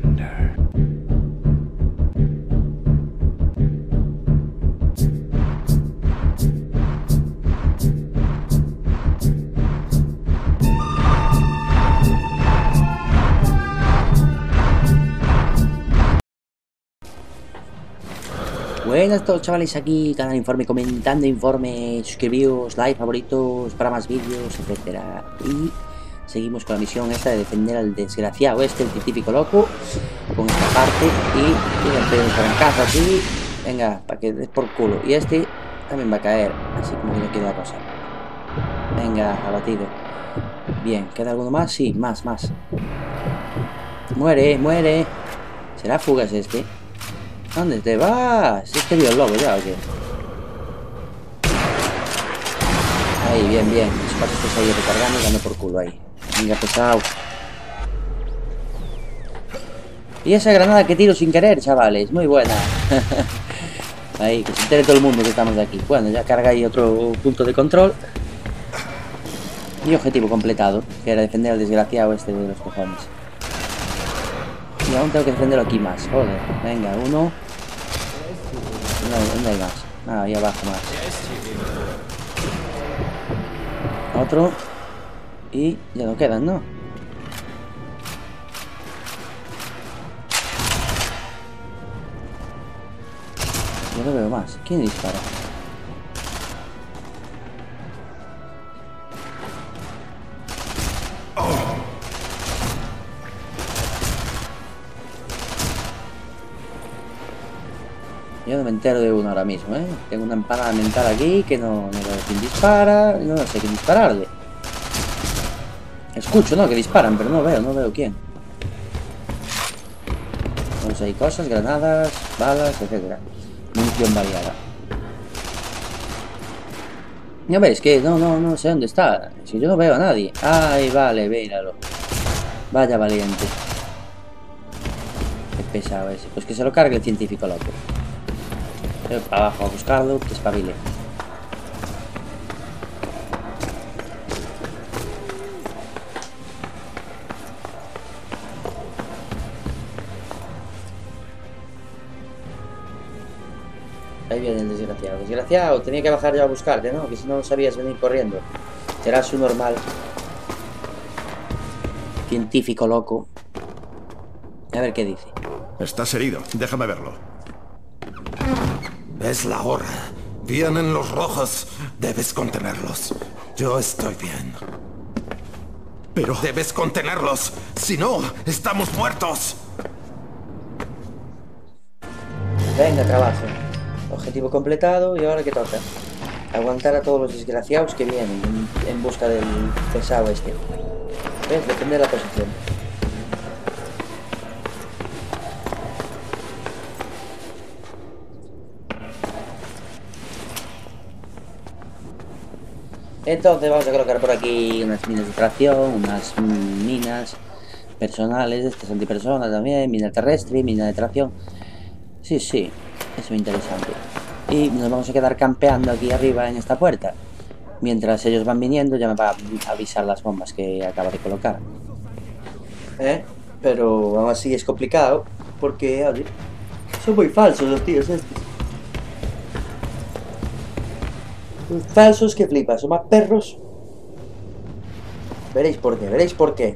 wonder. Buenas a todos chavales, aquí Canal Informe comentando informe, suscribíos, like, favoritos, para más vídeos, etcétera. Y seguimos con la misión esta de defender al desgraciado este, el científico loco, con esta parte y tiene el trancazo aquí, venga, para que des por culo. Y este también va a caer, así como que no queda cosa. Venga, abatido. Bien, ¿queda alguno más? Sí, más, más. Muere, muere. ¿Será fugas este? ¿Dónde te vas? Es que vio el lobo ya, ¿o qué? Ahí, bien, bien. Los pasos ahí recargando y dando por culo ahí. Venga, pesado. Y esa granada que tiro sin querer, chavales. Muy buena. ahí, que se entere todo el mundo que estamos de aquí. Bueno, ya carga ahí otro punto de control. Y objetivo completado, que era defender al desgraciado este de los cojones. Y aún tengo que defenderlo aquí más. Joder, venga, uno. ¿Dónde, dónde hay más? Ah, ahí abajo más. Otro. Y ya no quedan, ¿no? Yo no veo más. ¿Quién dispara? Yo no me entero de uno ahora mismo, ¿eh? Tengo una empanada mental aquí que no, no veo quién dispara, no sé quién dispararle. Escucho, ¿no? Que disparan, pero no veo, no veo quién. Pues hay cosas, granadas, balas, etcétera. Munición variada. Ya veis que no, no, no sé dónde está. Si yo no veo a nadie. Ay, vale, míralo. Vaya valiente. Qué pesado ese. Pues que se lo cargue el científico loco. Para abajo a buscarlo, que espabile. Ahí viene el desgraciado. Desgraciado, tenía que bajar ya a buscarte, ¿no? Que si no sabías venir corriendo. Será su normal. Científico loco. A ver qué dice. Estás herido, déjame verlo. Es la hora. Vienen los rojos. Debes contenerlos. Yo estoy bien. Pero... Debes contenerlos. Si no, estamos muertos. Venga, trabajo. Objetivo completado y ahora qué toca. Aguantar a todos los desgraciados que vienen en, busca del pesado este. ¿Ves? Defender la posición. Entonces vamos a colocar por aquí unas minas de tracción, unas minas personales, estas antipersonas también, mina terrestre, mina de tracción. Sí, sí, eso es interesante. Y nos vamos a quedar campeando aquí arriba en esta puerta. Mientras ellos van viniendo ya me va a avisar las bombas que acaba de colocar. ¿Eh? Pero aún así es complicado porque, oye, son muy falsos los tíos estos. Falsos que flipas, son más perros. Veréis por qué, veréis por qué.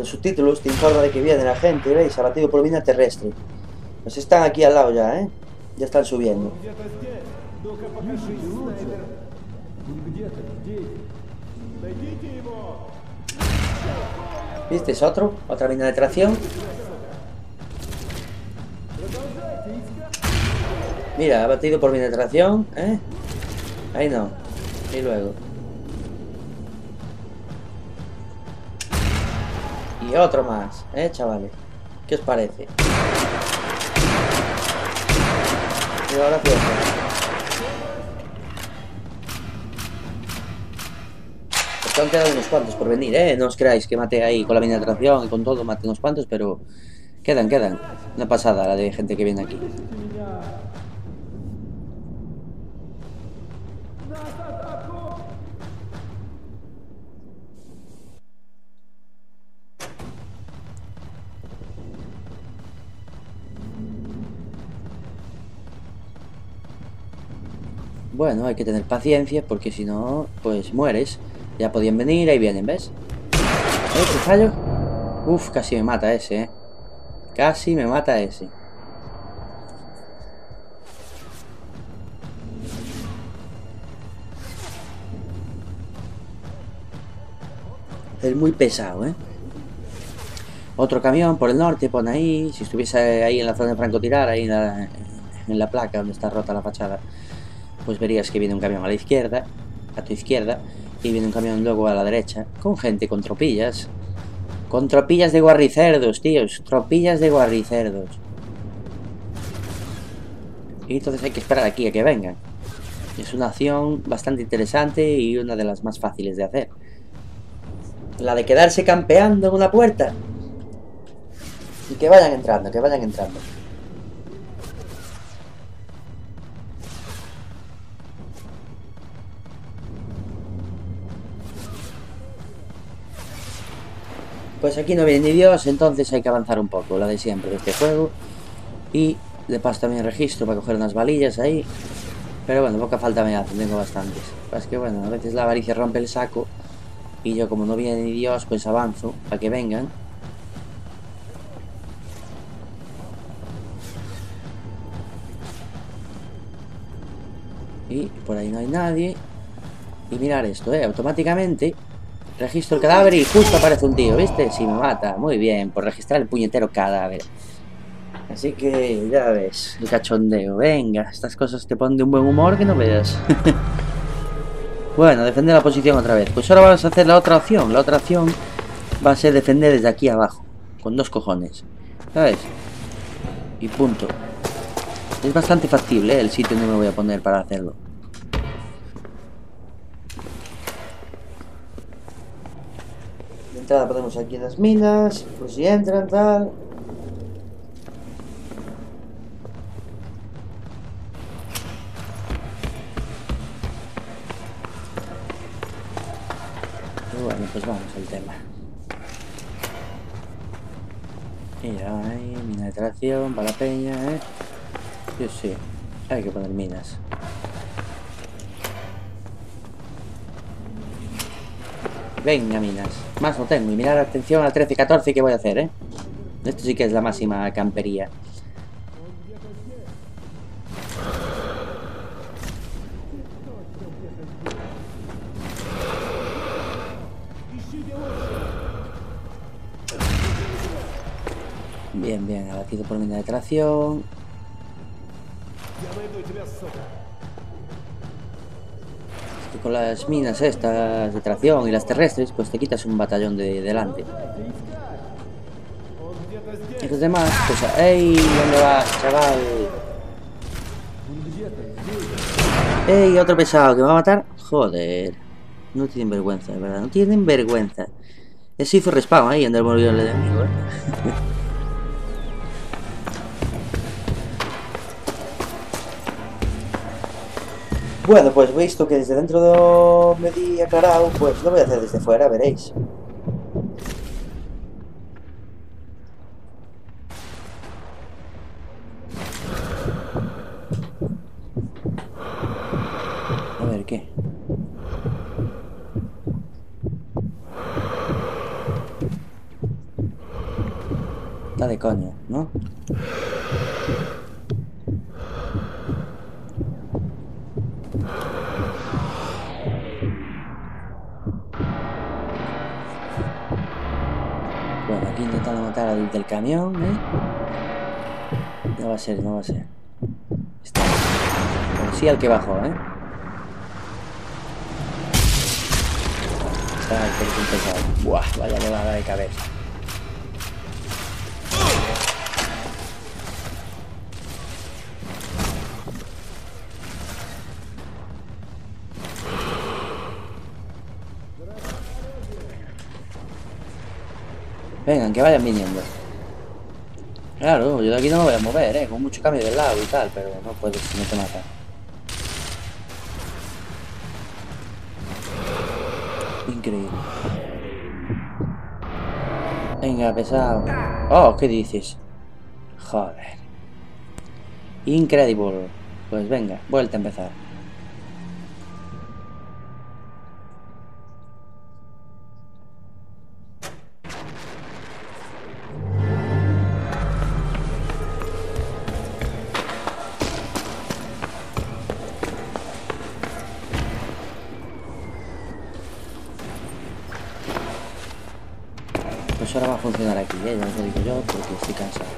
Los subtítulos te informan de que viene la gente, ¿veis? Abatido por mina terrestre. Pues están aquí al lado ya, ¿eh? Ya están subiendo. ¿Viste? Es otro. Otra mina de tracción. Mira, abatido por mina de tracción, ¿eh? Ahí no. Y luego. Otro más, ¿eh, chavales? ¿Qué os parece? Y ahora fiesta. Pues han unos cuantos por venir, ¿eh? No os creáis que maté ahí con la mina y con todo, maté unos cuantos, pero... Quedan, quedan. Una pasada la de gente que viene aquí. Bueno, hay que tener paciencia porque si no, pues mueres. Ya podían venir, ahí vienen, ¿ves? ¿Eh? ¿Qué fallo? Uf, casi me mata ese, ¿eh? Casi me mata ese. Es muy pesado, ¿eh? Otro camión por el norte, pone ahí. Si estuviese ahí en la zona de francotirar, ahí en la placa donde está rota la fachada, pues verías que viene un camión a la izquierda, a tu izquierda, y viene un camión luego a la derecha, con gente con tropillas. Con tropillas de guarricerdos, tíos. Tropillas de guarricerdos. Y entonces hay que esperar aquí a que vengan. Es una acción bastante interesante y una de las más fáciles de hacer. La de quedarse campeando en una puerta. Y que vayan entrando, que vayan entrando. Pues aquí no viene ni Dios, entonces hay que avanzar un poco, la de siempre de este juego. Y de paso también registro para coger unas valillas ahí. Pero bueno, poca falta me hace, tengo bastantes. Pues que bueno, a veces la avaricia rompe el saco. Y yo como no viene ni Dios, pues avanzo para que vengan. Y por ahí no hay nadie. Y mirar esto, eh, automáticamente Registro el cadáver y justo aparece un tío, ¿viste? Si me mata. Muy bien, por registrar el puñetero cadáver. Así que ya ves, el cachondeo. Venga, estas cosas te ponen de un buen humor que no veas. bueno, defender la posición otra vez. Pues ahora vamos a hacer la otra opción. La otra opción va a ser defender desde aquí abajo. Con dos cojones. ¿Sabes? Y punto. Es bastante factible ¿eh? el sitio donde me voy a poner para hacerlo. Entrada ponemos aquí las minas, pues si entran, tal. Bueno, pues vamos al tema. Y ahí, mina de tracción para la peña, ¿eh? Sí, sí, hay que poner minas. Venga, minas. Más no tengo. Y mirar atención al 13-14 que voy a hacer, ¿eh? Esto sí que es la máxima campería. Bien, bien, abatido por mina de tracción. Con las minas estas de tracción y las terrestres, pues te quitas un batallón de delante. Y los demás, pues... ¡Ey! ¿Dónde vas, chaval? ¡Ey! Otro pesado que va a matar. Joder. No tienen vergüenza, de verdad. No tienen vergüenza. Ese hizo respawn ahí en el murió el enemigo, ¿eh? Bueno, pues visto que desde dentro me di aclarado, pues lo voy a hacer desde fuera, veréis. A ver, ¿qué? Está de coño, ¿no? Del camión, ¿eh? No va a ser, no va a ser. Está. Sí al que bajó, ¿eh? Ay, pero es un pesado. Buah, vaya volada de cabeza. Vengan, que vayan viniendo. Claro, yo de aquí no me voy a mover, ¿eh? Con mucho cambio de lado y tal, pero no puedo si no te matan. Increíble. Venga, pesado. Oh, ¿qué dices? Joder. Incredible. Pues venga, vuelta a empezar. Ahora va a funcionar aquí, ¿eh? ya os lo digo yo, porque estoy cansado.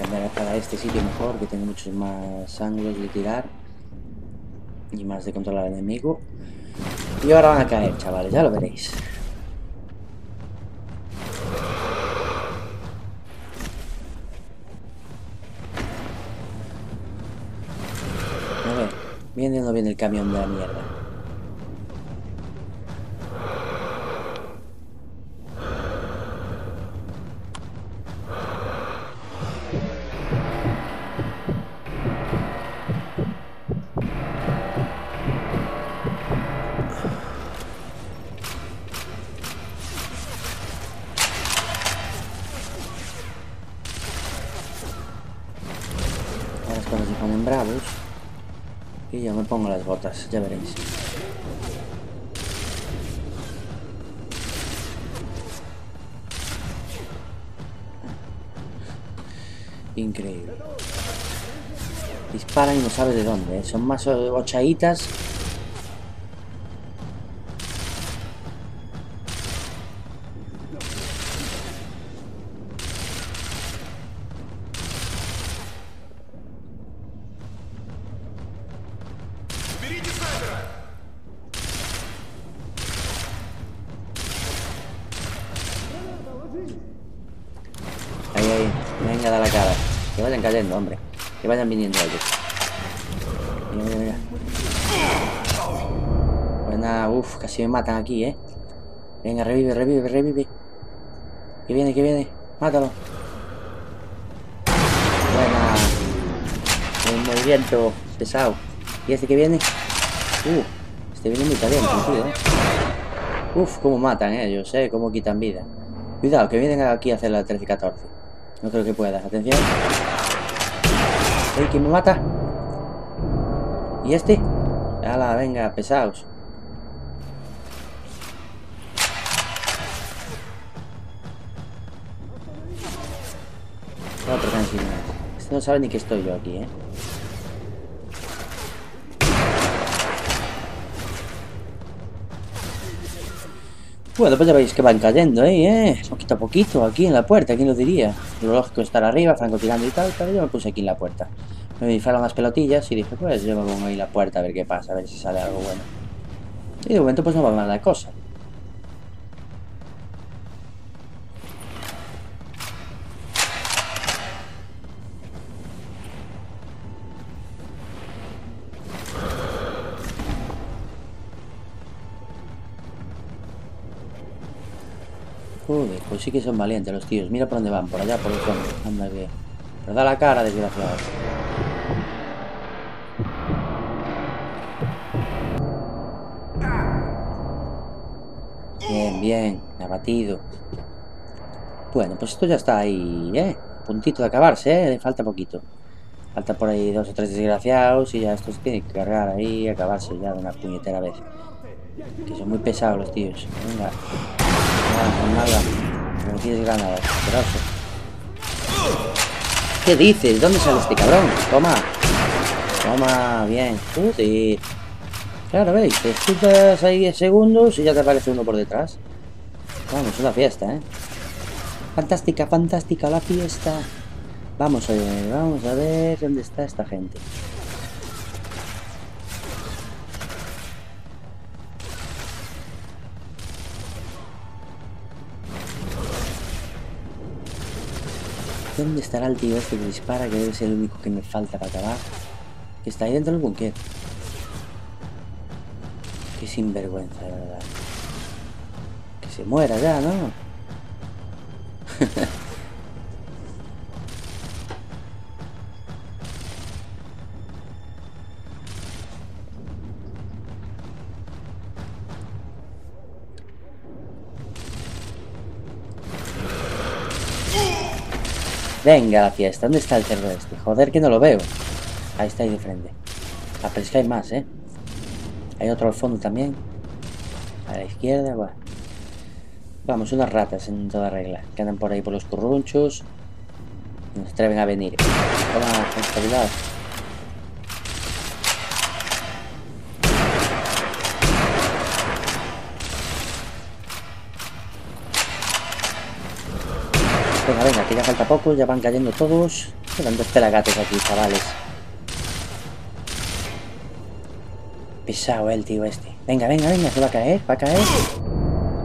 Cambiaré para este sitio mejor, que tiene muchos más ángulos de tirar. Y más de controlar al enemigo. Y ahora van a caer, chavales, ya lo veréis. A ver, ¿viene o no viene el camión de la mierda? Bravos. Y yo me pongo las botas, ya veréis. Increíble. Disparan y no sabes de dónde. ¿eh? Son más ochaitas. Da la cara. Que vayan cayendo, hombre. Que vayan viniendo ellos. Mira, mira. Buena, uff, casi me matan aquí, eh. Venga, revive, revive, revive. Que viene, que viene. Mátalo. Buena. El movimiento pesado. ¿Y este que viene? Uh, este viene muy caliente, tío, eh. Uf, cómo matan ellos, eh. Cómo quitan vida. Cuidado, que vienen aquí a hacer la 13 y 14. No creo que puedas. Atención. ¡Ey, que me mata! ¿Y este? ¡Hala, venga, pesados! Otro encima. Este no sabe ni que estoy yo aquí, ¿eh? Bueno, pues ya veis que van cayendo, ¿eh? ¿eh? Poquito a poquito, aquí en la puerta, ¿quién lo diría? Lo lógico es estar arriba, francotirando y tal, pero yo me puse aquí en la puerta. Me dispararon las pelotillas y dije, pues yo me pongo ahí en la puerta a ver qué pasa, a ver si sale algo bueno. Y de momento pues no va mal la cosa. Sí que son valientes los tíos. Mira por dónde van, por allá, por el fondo. Anda que... Pero da la cara, desgraciado. Bien, bien, abatido. Bueno, pues esto ya está ahí, ¿eh? Puntito de acabarse, ¿eh? Falta poquito. Falta por ahí dos o tres desgraciados y ya esto se tiene que cargar ahí y acabarse ya de una puñetera vez. Que son muy pesados los tíos. Venga. Nada. Pero tienes granadas, asqueroso. ¿Qué dices? ¿Dónde sale este cabrón? Toma. Toma, bien. Joder. Claro, veis, te escuchas ahí 10 segundos y ya te aparece uno por detrás. Vamos, una fiesta, ¿eh? Fantástica, fantástica la fiesta. Vamos a ver, vamos a ver dónde está esta gente. ¿Dónde estará el tío este que dispara? Que debe ser el único que me falta para acabar. Que está ahí dentro del búnker. Qué sinvergüenza, de verdad. Que se muera ya, ¿no? Venga, la fiesta. ¿Dónde está el cerro este? Joder, que no lo veo. Ahí está, ahí de frente. Ah, pero es que hay más, ¿eh? Hay otro al fondo también. A la izquierda, bueno. Vamos, unas ratas en toda regla. Que andan por ahí por los currunchos. No se atreven a venir. Toma, responsabilidad. Venga, venga, que ya falta poco, ya van cayendo todos. Quedan dos pelagatos aquí, chavales. Pisado el tío este. Venga, venga, venga, se va a caer, va a caer.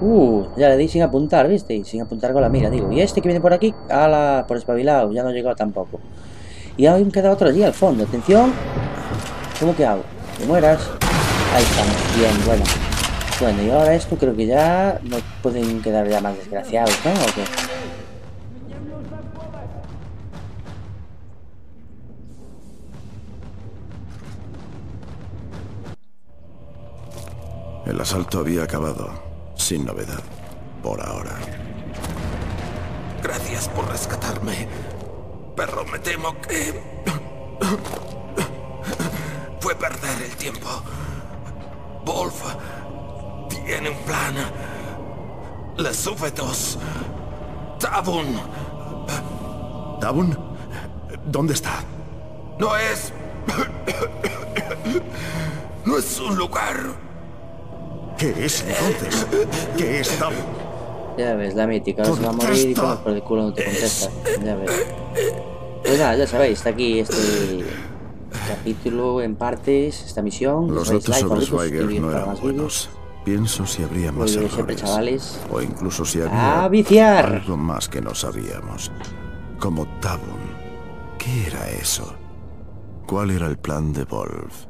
Uh, ya le di sin apuntar, ¿viste? Sin apuntar con la mira, digo. ¿Y este que viene por aquí? Ala, por espabilado, ya no llegó tampoco. Y aún queda otro allí al fondo. Atención. ¿Cómo que hago? ¿Que mueras? Ahí estamos, bien, bueno. Bueno, y ahora esto creo que ya no pueden quedar ya más desgraciados, ¿no? ¿O qué? El asalto había acabado, sin novedad, por ahora. Gracias por rescatarme. Pero me temo que... Fue perder el tiempo. Wolf tiene un plan. Les súbetos. Tabun. ¿Tabun? ¿Dónde está? No es... No es un lugar. ¿Qué es entonces? ¿Qué es Tabun? Ya ves, la mítica, ahora se va a morir y como por el culo no te contesta. Ya ves. Pues nada, ya sabéis, está aquí este capítulo en partes, esta misión. Los datos like, sobre suscribiros no eran buenos. Pienso si habría más siempre, errores. chavales. O incluso si había ¡A viciar! algo más que no sabíamos. Como Tabun. ¿Qué era eso? ¿Cuál era el plan de Wolf?